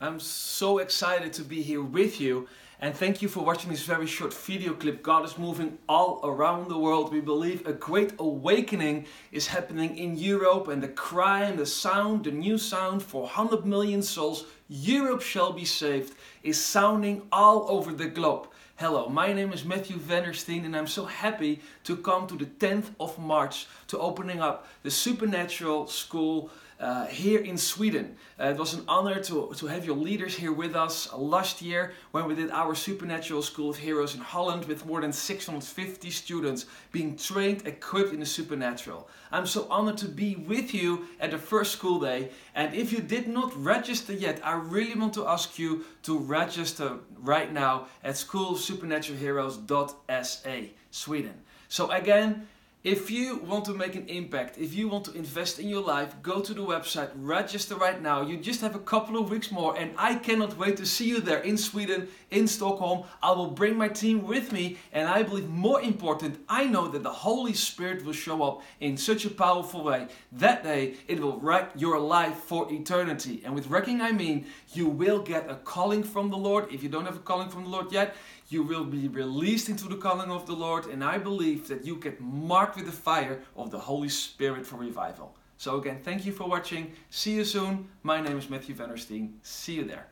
I'm so excited to be here with you and thank you for watching this very short video clip. God is moving all around the world. We believe a great awakening is happening in Europe and the cry and the sound, the new sound for 100 million souls, Europe shall be saved, is sounding all over the globe. Hello, my name is Matthew van der Steen and I'm so happy to come to the 10th of March to opening up the Supernatural School uh, here in Sweden. Uh, it was an honor to, to have your leaders here with us last year when we did our Supernatural School of Heroes in Holland with more than 650 students being trained, equipped in the supernatural. I'm so honored to be with you at the first school day. And if you did not register yet, I really want to ask you to register right now at schoolsupernaturalheroes.sa, Sweden. So again, if you want to make an impact, if you want to invest in your life, go to the website, register right now. You just have a couple of weeks more, and I cannot wait to see you there in Sweden, in Stockholm. I will bring my team with me, and I believe more important, I know that the Holy Spirit will show up in such a powerful way. That day, it will wreck your life for eternity. And with wrecking, I mean you will get a calling from the Lord. If you don't have a calling from the Lord yet, you will be released into the calling of the Lord, and I believe that you get marked with the fire of the Holy Spirit for revival. So again, thank you for watching. See you soon. My name is Matthew Van Vandersteen. See you there.